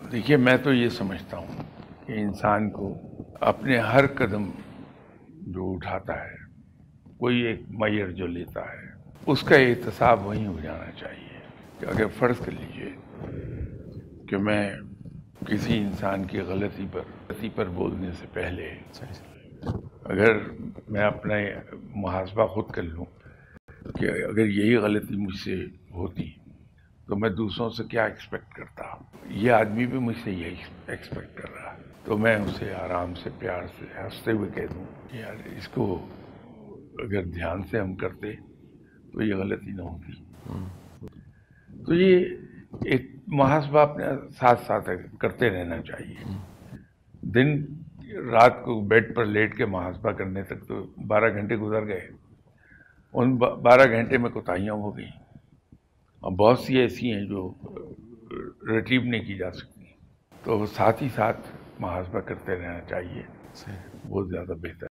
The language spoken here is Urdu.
دیکھیے، میں تو یہ سمجھتا ہوں کہ انسان کو اپنے ہر قدم جو اٹھاتا ہے، کوئی ایک میئر جو لیتا ہے، اس کا احتساب وہیں ہو جانا چاہیے کہ اگر فرض کر لیجیے کہ میں کسی انسان کی غلطی پر غلطی پر بولنے سے پہلے اگر میں اپنا محاسبہ خود کر لوں کہ اگر یہی غلطی مجھ سے ہوتی تو میں دوسروں سے کیا ایکسپیکٹ کرتا ہوں؟ یہ آدمی بھی مجھ سے یہی ایکسپیکٹ کر رہا تو میں اسے آرام سے، پیار سے ہنستے ہوئے کہہ دوں کہ یار اس کو اگر دھیان سے ہم کرتے تو یہ غلطی نہ ہوتی۔ تو یہ ایک محاسبہ اپنے ساتھ ساتھ کرتے رہنا چاہیے۔ دن رات کو بیڈ پر لیٹ کے محاسبہ کرنے تک تو بارہ گھنٹے گزر گئے۔ ان بارہ گھنٹے میں کوتاہیاں ہو گئیں۔ اور بہت سی ایسی ہیں جو ریٹریو نہیں کی جا سکتی۔ تو ساتھ ہی ساتھ محاسبہ کرتے رہنا چاہیے۔ بہت زیادہ بہتر